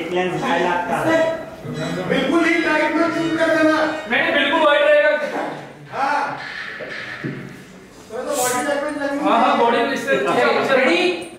एक लेंस ढाई लाख का बिल्कुल ही टाइट में चूक कर देना नहीं बिल्कुल वाइड रहेगा हाँ तो बॉडी लैंग्वेज हाँ हाँ बॉडी लैंग्वेज रेडी